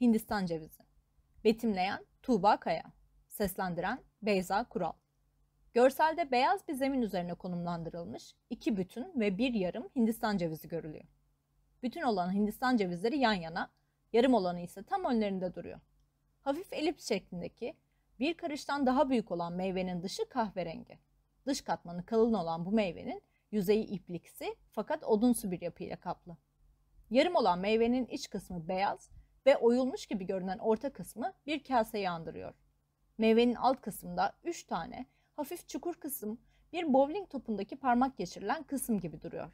Hindistan cevizi. Betimleyen Tuğba Kaya. Seslendiren Beyza Kural. Görselde beyaz bir zemin üzerine konumlandırılmış iki bütün ve bir yarım Hindistan cevizi görülüyor. Bütün olan Hindistan cevizleri yan yana, yarım olanı ise tam önlerinde duruyor. Hafif elips şeklindeki bir karıştan daha büyük olan meyvenin dışı kahverengi. Dış katmanı kalın olan bu meyvenin yüzeyi ipliksi fakat odunsu bir yapıyla kaplı. Yarım olan meyvenin iç kısmı beyaz ve oyulmuş gibi görünen orta kısmı bir kaseyi andırıyor. Meyvenin alt kısmında 3 tane hafif çukur kısım bir bowling topundaki parmak geçirilen kısım gibi duruyor.